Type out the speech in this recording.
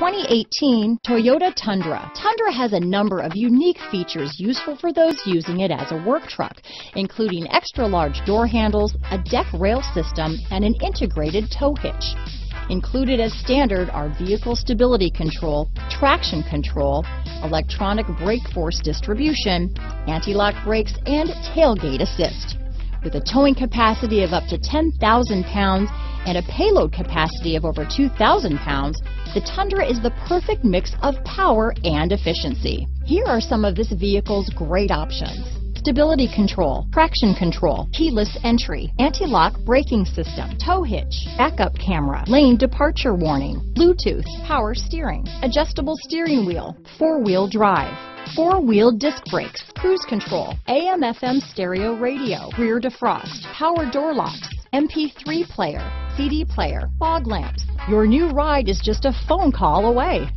2018 Toyota Tundra. Tundra has a number of unique features useful for those using it as a work truck, including extra large door handles, a deck rail system, and an integrated tow hitch. Included as standard are vehicle stability control, traction control, electronic brake force distribution, anti-lock brakes, and tailgate assist. With a towing capacity of up to 10,000 pounds and a payload capacity of over 2,000 pounds, the Tundra is the perfect mix of power and efficiency. Here are some of this vehicle's great options. Stability control, traction control, keyless entry, anti-lock braking system, tow hitch, backup camera, lane departure warning, Bluetooth, power steering, adjustable steering wheel, four-wheel drive, four-wheel disc brakes, cruise control, AM FM stereo radio, rear defrost, power door locks, MP3 player, CD player, fog lamps. Your new ride is just a phone call away.